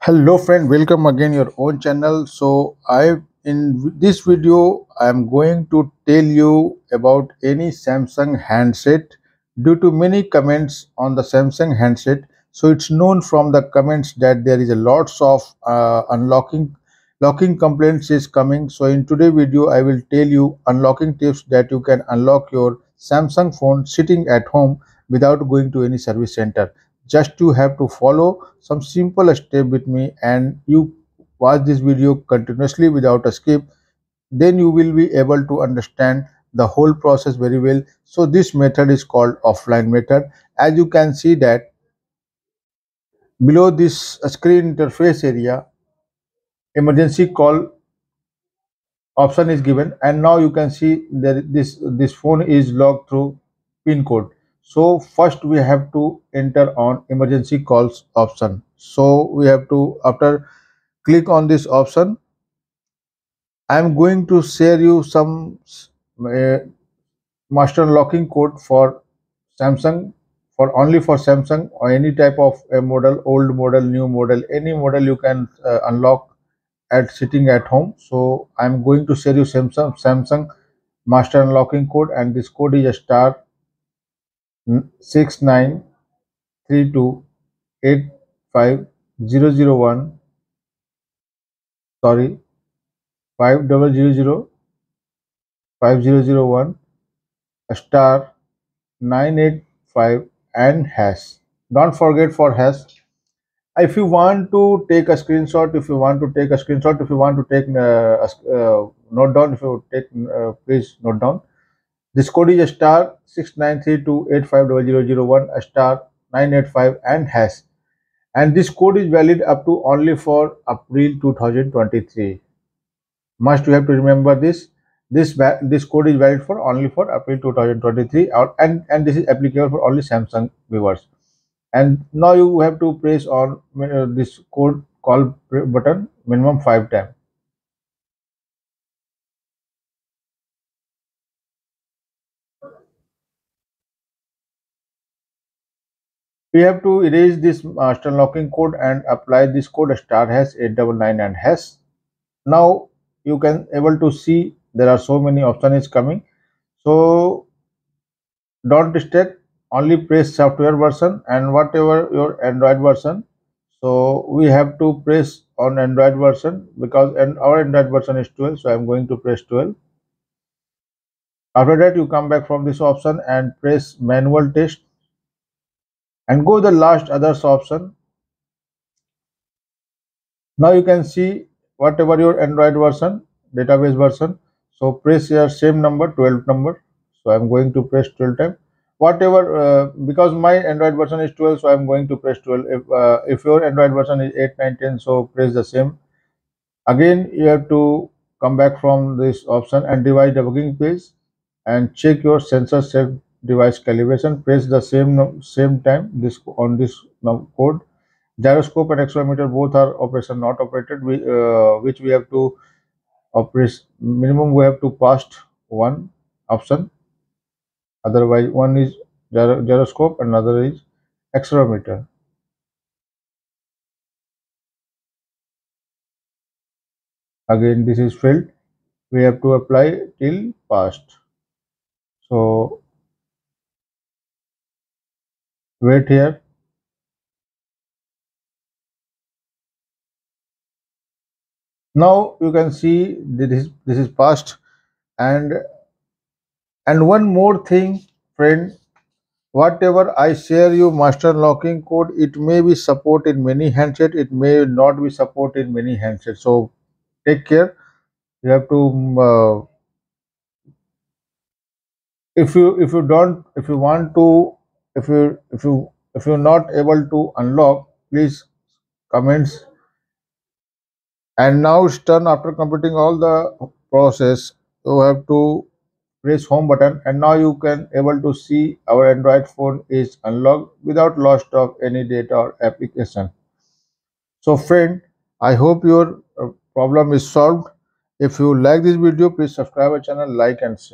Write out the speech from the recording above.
hello friend. Welcome again your own channel. So i in this video i am going to tell you about any samsung handset. Due to many comments on the samsung handset so it's known from the comments that there is a lots of uh, unlocking locking complaints is coming. So in today video i will tell you unlocking tips that you can unlock your samsung phone sitting at home without going to any service center just you have to follow some simple step with me and you watch this video continuously without a skip then you will be able to understand the whole process very well. So this method is called offline method. As you can see that below this screen interface area emergency call option is given. And now you can see that this this phone is logged through pin code so first we have to enter on emergency calls option. So we have to after click on this option i am going to share you some uh, master locking code for samsung for only for samsung or any type of a model old model new model any model you can uh, unlock at sitting at home. So i'm going to share you samsung samsung master unlocking code and this code is a star six nine three two eight five zero zero one. Sorry five double zero zero five zero zero one. Star nine eight five and hash. Don't forget for hash. If you want to take a screenshot if you want to take a screenshot if you want to take uh, uh, note down if you take uh, please note down this code is a star 6932850001 a star 985 and hash. And this code is valid up to only for April 2023. Must you have to remember this. This this code is valid for only for April 2023 and and this is applicable for only Samsung viewers. And now you have to press on uh, this code call button minimum five times. We have to erase this uh, master locking code and apply this code star hash 899 and hash. Now you can able to see there are so many options is coming. So don't distract only press software version and whatever your android version. So we have to press on android version because and our android version is 12 so i'm going to press 12 after that you come back from this option and press manual test and go the last others option. Now you can see whatever your android version database version. So press your same number 12 number. So i'm going to press 12 time. Whatever uh, because my android version is 12 so i'm going to press 12 if uh, if your android version is 8 9 10 so press the same. Again you have to come back from this option and device debugging page and check your sensor self device calibration press the same same time this on this code. Gyroscope and accelerometer both are operation not operated. We, uh, which we have to operate minimum we have to pass one option. Otherwise one is gyro, gyroscope and another is accelerometer. Again this is filled we have to apply till past. So wait here. Now you can see this is this is past. And and one more thing friend. Whatever i share you master locking code it may be supported in many handsets it may not be supported in many handsets so take care. You have to uh, if you if you don't if you want to if you if you if you're not able to unlock please comments. And now it's done after completing all the process you have to press home button. And now you can able to see our android phone is unlocked without loss of any data or application. So friend i hope your uh, problem is solved. If you like this video please subscribe our channel like and share